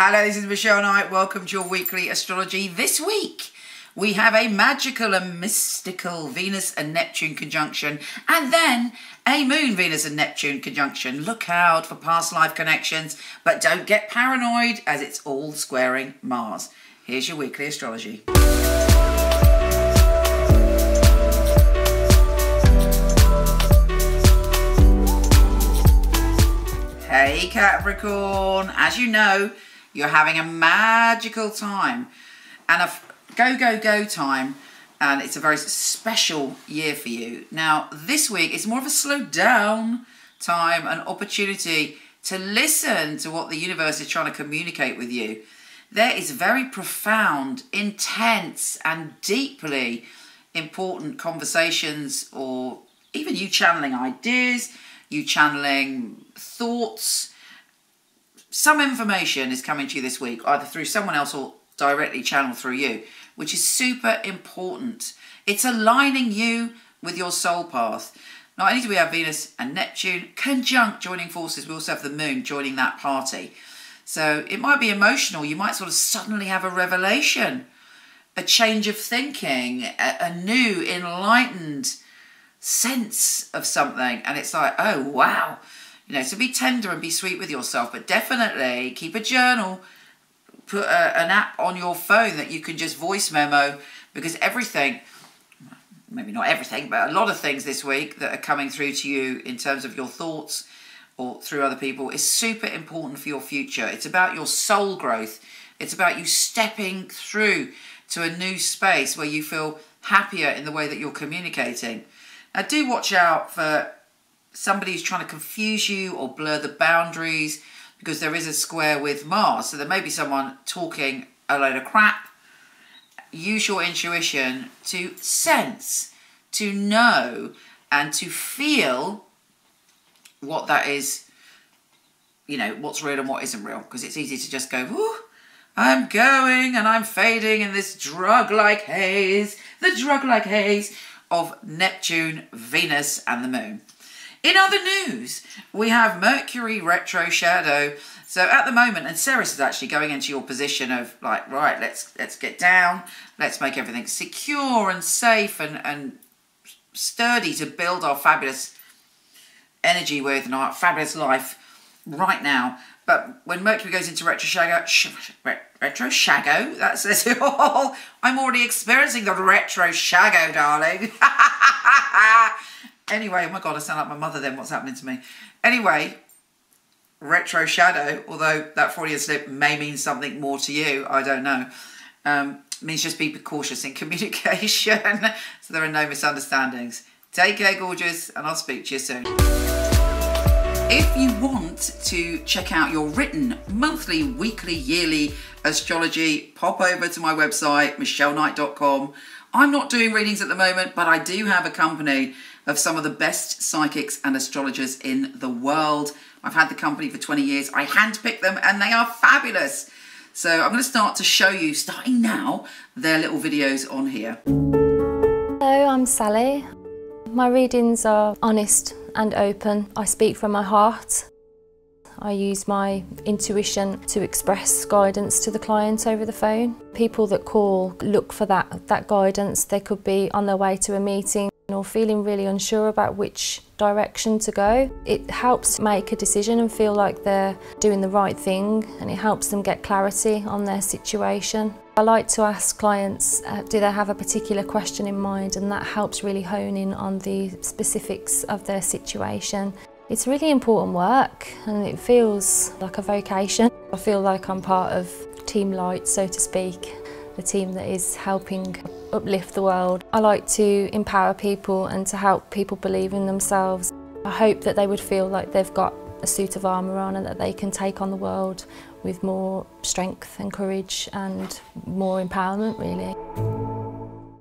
Hello, this is Michele Knight. Welcome to your weekly astrology. This week, we have a magical and mystical Venus and Neptune conjunction, and then a Moon Venus and Neptune conjunction. Look out for past life connections, but don't get paranoid as it's all squaring Mars. Here's your weekly astrology. Hey Capricorn, as you know, you're having a magical time and a go, go, go time. And it's a very special year for you. Now, this week, it's more of a slow down time, an opportunity to listen to what the universe is trying to communicate with you. There is very profound, intense, and deeply important conversations, or even you channeling ideas, you channeling thoughts. Some information is coming to you this week, either through someone else or directly channeled through you, which is super important. It's aligning you with your soul path. Not only do we have Venus and Neptune conjunct joining forces, we also have the moon joining that party. So it might be emotional. You might sort of suddenly have a revelation, a change of thinking, a, a new, enlightened sense of something. And it's like, oh, wow. You know, so be tender and be sweet with yourself, but definitely keep a journal, put a, an app on your phone that you can just voice memo because everything, maybe not everything, but a lot of things this week that are coming through to you in terms of your thoughts or through other people is super important for your future. It's about your soul growth. It's about you stepping through to a new space where you feel happier in the way that you're communicating. Now, do watch out for somebody who's trying to confuse you or blur the boundaries because there is a square with Mars. So there may be someone talking a load of crap. Use your intuition to sense, to know, and to feel what that is, you know, what's real and what isn't real. Because it's easy to just go, Whoo, I'm going and I'm fading in this drug like haze, the drug like haze of Neptune, Venus, and the Moon. In other news, we have Mercury retro shadow. So at the moment, and Ceres is actually going into your position of like, right, let's let's get down, let's make everything secure and safe and, and sturdy to build our fabulous energy with and our fabulous life right now. But when Mercury goes into retro shadow, sh retro shadow, that says it all. I'm already experiencing the retro shadow, darling. Anyway, oh my God, I sound like my mother then. What's happening to me? Anyway, retro shadow, although that Freudian slip may mean something more to you, I don't know. Um, means just be cautious in communication so there are no misunderstandings. Take care, gorgeous, and I'll speak to you soon. If you want to check out your written monthly, weekly, yearly astrology, pop over to my website, micheleknight.com. I'm not doing readings at the moment, but I do have a company of some of the best psychics and astrologers in the world. I've had the company for 20 years. I handpick them and they are fabulous. So I'm going to start to show you, starting now, their little videos on here. Hello, I'm Sally. My readings are honest and open. I speak from my heart. I use my intuition to express guidance to the client over the phone. People that call look for that, that guidance. They could be on their way to a meeting or feeling really unsure about which direction to go. It helps make a decision and feel like they're doing the right thing and it helps them get clarity on their situation. I like to ask clients, uh, do they have a particular question in mind and that helps really hone in on the specifics of their situation. It's really important work and it feels like a vocation. I feel like I'm part of Team Light, so to speak, the team that is helping uplift the world. I like to empower people and to help people believe in themselves. I hope that they would feel like they've got a suit of armour on and that they can take on the world with more strength and courage and more empowerment really.